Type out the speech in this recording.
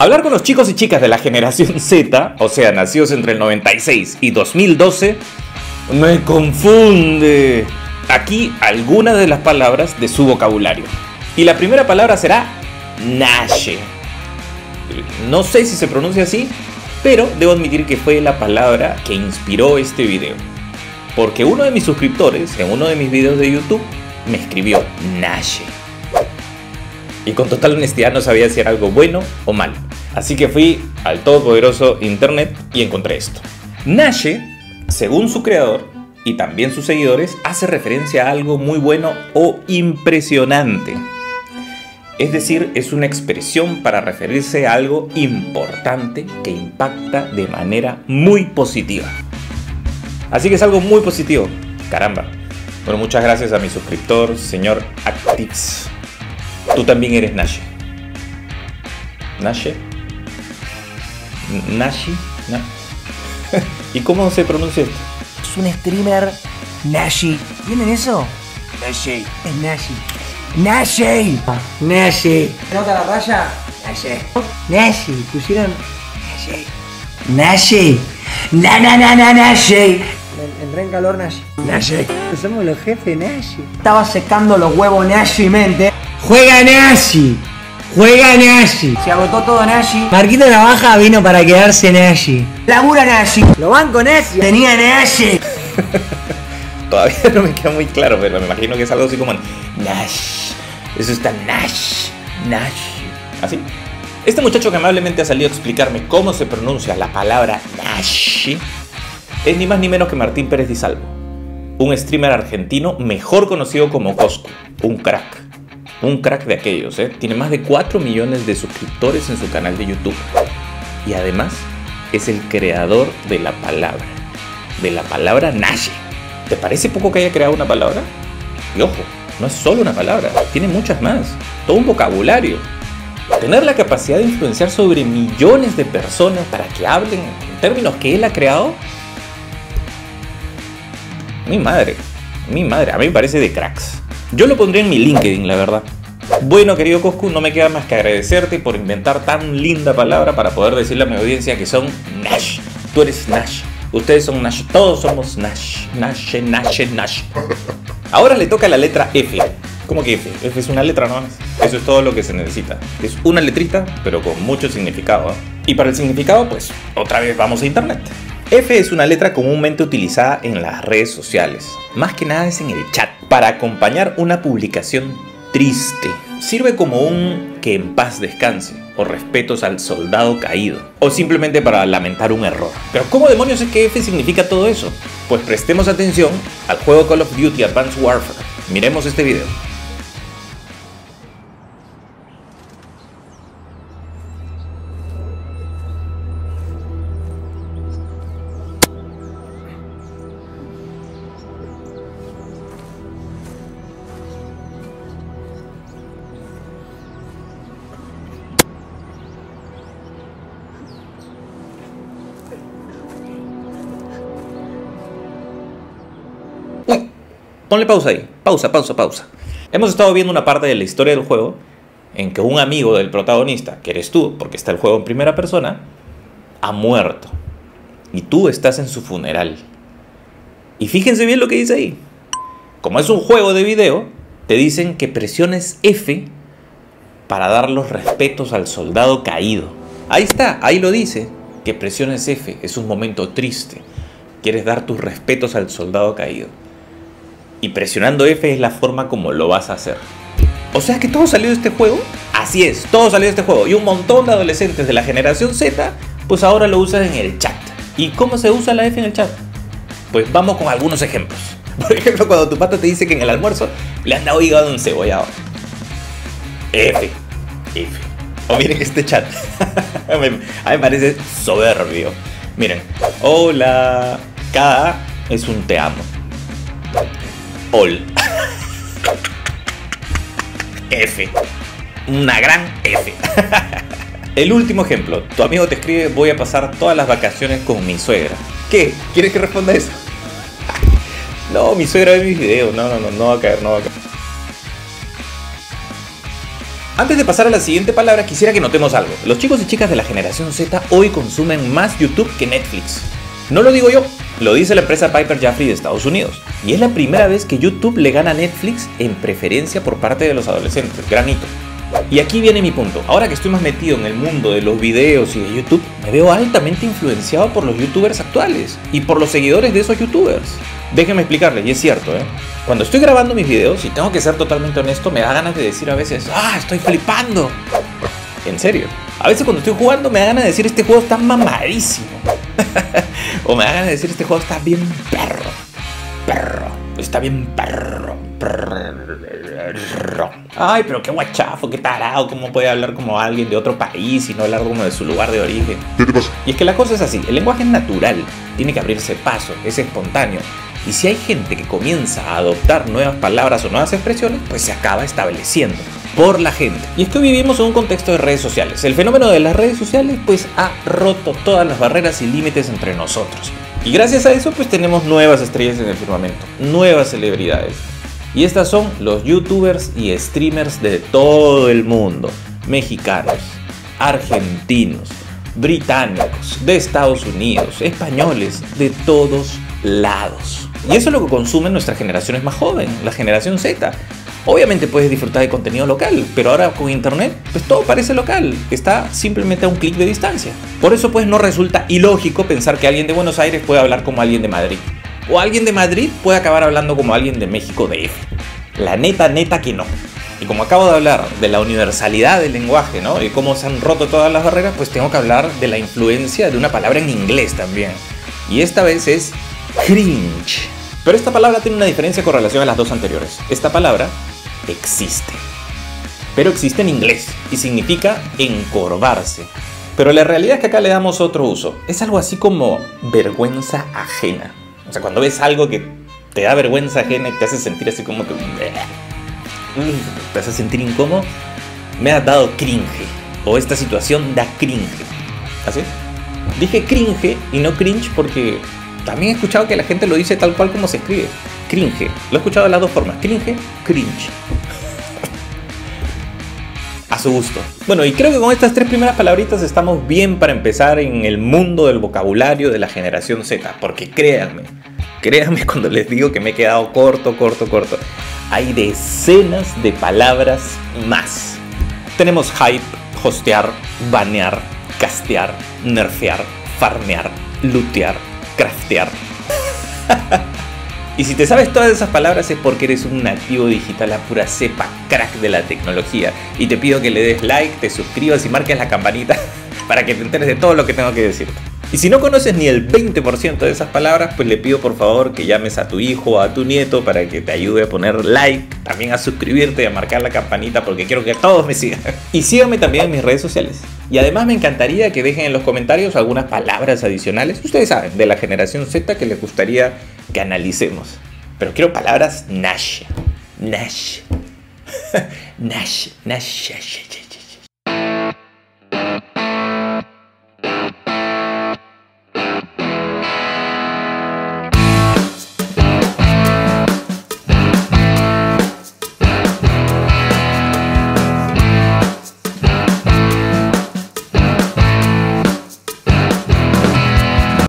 Hablar con los chicos y chicas de la generación Z, o sea, nacidos entre el 96 y 2012, me confunde. Aquí algunas de las palabras de su vocabulario. Y la primera palabra será Nashe. No sé si se pronuncia así, pero debo admitir que fue la palabra que inspiró este video. Porque uno de mis suscriptores en uno de mis videos de YouTube me escribió Nashe. Y con total honestidad no sabía si era algo bueno o malo. Así que fui al todopoderoso internet y encontré esto. Nashe, según su creador y también sus seguidores, hace referencia a algo muy bueno o impresionante. Es decir, es una expresión para referirse a algo importante que impacta de manera muy positiva. Así que es algo muy positivo. Caramba. Bueno, muchas gracias a mi suscriptor, señor Actix. Tú también eres Nashe. ¿Nashe? ¿Nashi? Na- ¿Y cómo se pronuncia esto? Es un streamer Nashi. ¿Vienen eso? Nashi. Es Nashi. Nashi. Nashi. ¿Nota la raya? Nashi. Nashi. Pusieron Nashi. Nashi. Na na na na Nashi. Entré en calor Nashi. Nashi. Somos los jefes Nashi. Estaba secando los huevos Nashi mente. Juega Nashi. Juega Nashi. Se agotó todo Nashi. Marquito Navaja vino para quedarse Nashi. Labura Nashi. Lo banco Nashi. Tenía Nashi. Todavía no me queda muy claro, pero me imagino que es algo así como Nash. Eso está Nash. Nash. ¿Así? Este muchacho que amablemente ha salido a explicarme cómo se pronuncia la palabra Nash es ni más ni menos que Martín Pérez Di Salvo, un streamer argentino mejor conocido como Cosco, un crack. Un crack de aquellos, ¿eh? Tiene más de 4 millones de suscriptores en su canal de YouTube. Y además es el creador de la palabra, de la palabra Nash. ¿Te parece poco que haya creado una palabra? Y ojo, no es solo una palabra, tiene muchas más, todo un vocabulario. Tener la capacidad de influenciar sobre millones de personas para que hablen en términos que él ha creado. Mi madre, mi madre, a mí me parece de cracks. Yo lo pondría en mi LinkedIn, la verdad. Bueno, querido Coscu, no me queda más que agradecerte por inventar tan linda palabra para poder decirle a mi audiencia que son Nash. Tú eres Nash. Ustedes son Nash. Todos somos Nash. Nash, Nash, Nash. Ahora le toca la letra F. ¿Cómo que F? F es una letra nomás. Eso es todo lo que se necesita. Es una letrita, pero con mucho significado. ¿eh? Y para el significado, pues otra vez vamos a internet. F es una letra comúnmente utilizada en las redes sociales. Más que nada es en el chat. Para acompañar una publicación triste. Sirve como un que en paz descanse o respetos al soldado caído o simplemente para lamentar un error. Pero ¿cómo demonios es que F significa todo eso? Pues prestemos atención al juego Call of Duty Advanced Warfare. Miremos este video. Ponle pausa ahí. Pausa, pausa, pausa. Hemos estado viendo una parte de la historia del juego en que un amigo del protagonista, que eres tú, porque está el juego en primera persona, ha muerto. Y tú estás en su funeral. Y fíjense bien lo que dice ahí. Como es un juego de video, te dicen que presiones F para dar los respetos al soldado caído. Ahí está, ahí lo dice. Que presiones F, es un momento triste. Quieres dar tus respetos al soldado caído. Y presionando F es la forma como lo vas a hacer. O sea que todo salió de este juego. Así es, todo salió de este juego. Y un montón de adolescentes de la generación Z, pues ahora lo usan en el chat. ¿Y cómo se usa la F en el chat? Pues vamos con algunos ejemplos. Por ejemplo, cuando tu pata te dice que en el almuerzo le han dado hígado encebollado. F. F. O miren este chat. a mí me parece soberbio. Miren. Hola. K es un te amo. Ol. F. Una gran F. El último ejemplo. Tu amigo te escribe voy a pasar todas las vacaciones con mi suegra. ¿Qué? ¿Quieres que responda eso? No, mi suegra ve mis videos. No, no, no, no va a caer, no va a caer. Antes de pasar a la siguiente palabra, quisiera que notemos algo. Los chicos y chicas de la generación Z hoy consumen más YouTube que Netflix. No lo digo yo, lo dice la empresa Piper Jaffrey de Estados Unidos. Y es la primera vez que YouTube le gana a Netflix en preferencia por parte de los adolescentes. Granito. Y aquí viene mi punto. Ahora que estoy más metido en el mundo de los videos y de YouTube, me veo altamente influenciado por los youtubers actuales y por los seguidores de esos youtubers. Déjenme explicarles, y es cierto, ¿eh? Cuando estoy grabando mis videos, y tengo que ser totalmente honesto, me da ganas de decir a veces, ¡ah, estoy flipando! En serio. A veces cuando estoy jugando me da ganas de decir, este juego está mamadísimo. o me da ganas de decir, este juego está bien perro. Perro. Está bien perro. Perro. Ay, pero qué guachafo, qué tarado. ¿Cómo puede hablar como alguien de otro país y no hablar como de su lugar de origen? ¿Qué te pasa? Y es que la cosa es así, el lenguaje es natural, tiene que abrirse paso, es espontáneo. Y si hay gente que comienza a adoptar nuevas palabras o nuevas expresiones, pues se acaba estableciendo por la gente. Y es que hoy vivimos en un contexto de redes sociales. El fenómeno de las redes sociales pues ha roto todas las barreras y límites entre nosotros. Y gracias a eso pues tenemos nuevas estrellas en el firmamento, nuevas celebridades. Y estas son los youtubers y streamers de todo el mundo. Mexicanos, argentinos, británicos, de Estados Unidos, españoles, de todos lados. Y eso es lo que consumen nuestras generaciones más jóvenes, la generación Z. Obviamente puedes disfrutar de contenido local, pero ahora con internet, pues todo parece local, está simplemente a un clic de distancia. Por eso pues no resulta ilógico pensar que alguien de Buenos Aires puede hablar como alguien de Madrid. O alguien de Madrid puede acabar hablando como alguien de México DF. La neta, neta que no. Y como acabo de hablar de la universalidad del lenguaje, ¿no? Y cómo se han roto todas las barreras, pues tengo que hablar de la influencia de una palabra en inglés también. Y esta vez es cringe. Pero esta palabra tiene una diferencia con relación a las dos anteriores. Esta palabra existe. Pero existe en inglés y significa encorvarse. Pero la realidad es que acá le damos otro uso. Es algo así como vergüenza ajena. O sea, cuando ves algo que te da vergüenza ajena y te hace sentir así como que... Te hace sentir incómodo, me ha dado cringe. O esta situación da cringe. ¿Así? Dije cringe y no cringe porque también he escuchado que la gente lo dice tal cual como se escribe. Cringe. Lo he escuchado de las dos formas. Cringe, cringe. A su gusto. Bueno, y creo que con estas tres primeras palabritas estamos bien para empezar en el mundo del vocabulario de la generación Z. Porque créanme, créanme cuando les digo que me he quedado corto, corto, corto. Hay decenas de palabras más. Tenemos hype, hostear, banear, castear, nerfear, farmear, lootear, craftear. y si te sabes todas esas palabras es porque eres un nativo digital a pura cepa crack de la tecnología. Y te pido que le des like, te suscribas y marques la campanita para que te enteres de todo lo que tengo que decirte. Y si no conoces ni el 20% de esas palabras, pues le pido por favor que llames a tu hijo o a tu nieto para que te ayude a poner like, también a suscribirte y a marcar la campanita porque quiero que todos me sigan. Y síganme también en mis redes sociales. Y además me encantaría que dejen en los comentarios algunas palabras adicionales, ustedes saben, de la generación Z que les gustaría que analicemos. Pero quiero palabras Nash. Nash. Nash. Nash.